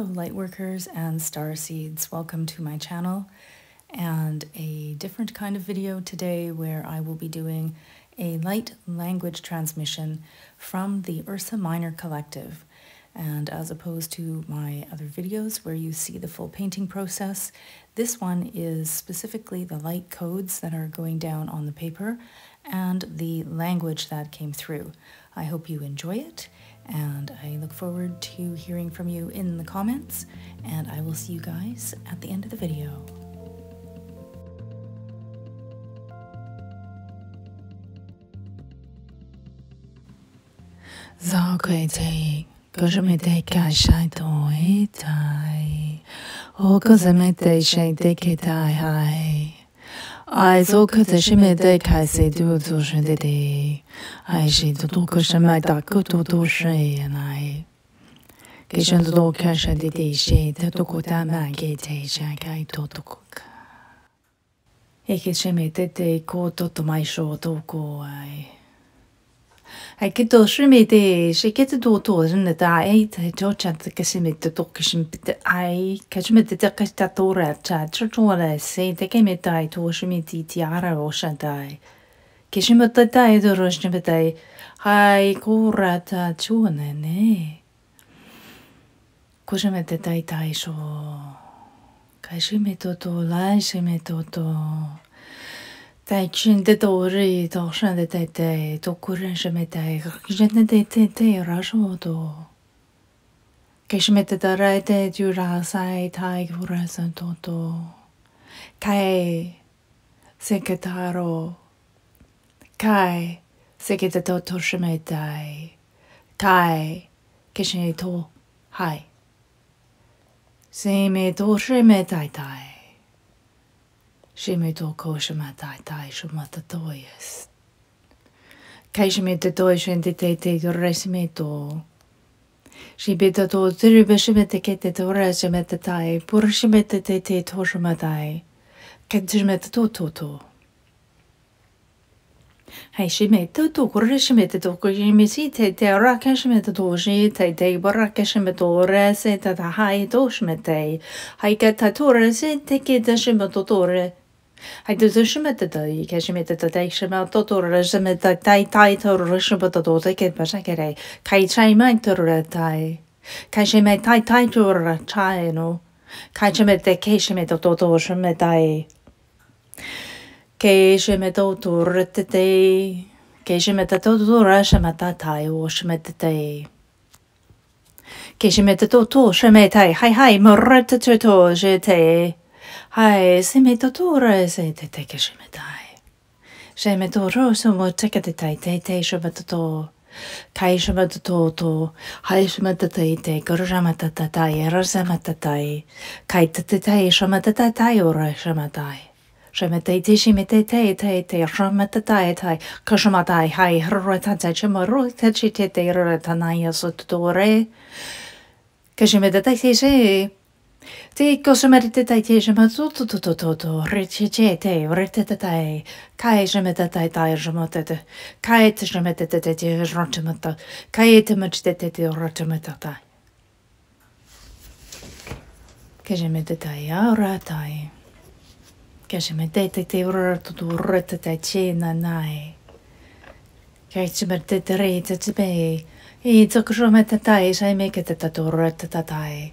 Hello, lightworkers and star seeds. Welcome to my channel and a different kind of video today where I will be doing a light language transmission from the Ursa Minor Collective. And as opposed to my other videos where you see the full painting process, this one is specifically the light codes that are going down on the paper and the language that came through. I hope you enjoy it and I look forward to hearing from you in the comments, and I will see you guys at the end of the video. Quê thì có rất mấy tay cả sai tuổi tai Ô có rất mấy tay sai tay kê tai hai 爱做客在什么在开始做做什么的？爱谁做多客什么大客做多少年来？给谁做多客什么的？谁的多客他们给谁谁给多多客？一切什么的？的客多多买少多客爱。أكيد شميدي شكيت دو تو جنة داعي تهجو تشاد كسمي تدو كشم بدعي كشم تدقش تطورة تشاد شجورة سي تكيمي داعي تو شميدي تيارة وشا داعي كشم تدعي دروش نبداي هاي كورة تاتشونة ني كشم تدعي داعي شو كشم تدو لا شمي تدو تعيشين تدوري تغشان تايتاي تقولين شمتاي جنة تايتاي راشو تو كشمت تدراي تايتيو راساي تاي كوراسان تونتو تاي سكتارو كاي سكتتو توشمتاي تاي كشنتو هاي 生命と生命体体。she me do ko ma dai dai she ma ta do yes kai she me te do she te te te do re she me do she be ta do te ru be she me te ke te do re she me te dai pur she me te te te to she ma dai ken she me te do to to هاي شميت تو كل شميت تو كل ميسي تي تي را كشميت تو جي تي تي برا كشميت تو راس تي هاي تو شميت هاي كتا تو راس تي كي تشميت تو Haydi i kashimeta da shima totor rajame da tai tai tor rishima da do da ket bashakere kai chai mai tor tai kashime tai tai tor chai no kashime de kashime da do do shime dai kashime do tor te te kashime da do do rashima da tai o shime te te kashime da do to shime tai hai hai morra te to je te Hai, se me totora se te te ke she me tai. She me to ro so mo te te tai te te she me to to. Kai me to to to. Hai she me te te te koro ra me te te tai. Ero se me te tai. Kai te te tai she me te te tai ora she me tai. She me te te she te te te te tai tai. Ko she me tai hai ro ta te che mo ro te che te te ro te te te she. Te tai te jama tu tu tu tu tu tu re che che te re te te tai kai jama te tai tai jama te te kai te jama te te te te rote mata kai te mach te te te rote mata tai ke jama te tai ora tai ke jama te te te ora tu tu te kai jama te te re te te be i ko te tai sai me ke te te tu re te te tai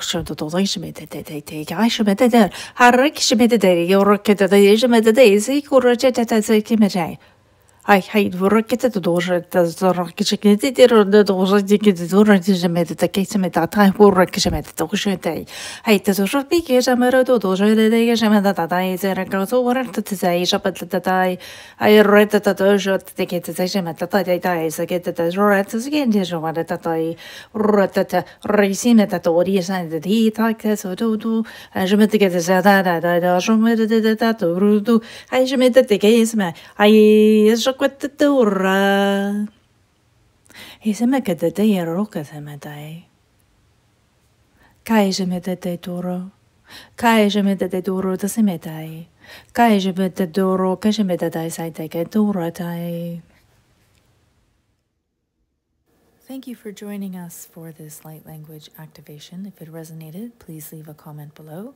شد تضي شمتت تتجع شمتت حرك Хай хай вуракете то дожа та зоракешекнете те рода дожа дике те дожа ти жемете та кейсе ме та та вуракешемете то кушете. Хай те дожа пике жамеро то дожа де де жемета та та и се рекро то ворак те се и шапет та та и ай рета та дожа те ке те се жемета та та та и се ке те те жора те се ке те жора та та и рета та рисиме та то ори сан де ти та ке со то то жемете ке те се та та та жомете те та то ру то хай жемете те ке се ме ай жок jame te te te me te te me te toro te dai sai. Thank you for joining us for this light language activation. If it resonated, please leave a comment below.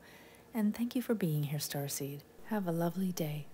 And thank you for being here, Starseed. Have a lovely day.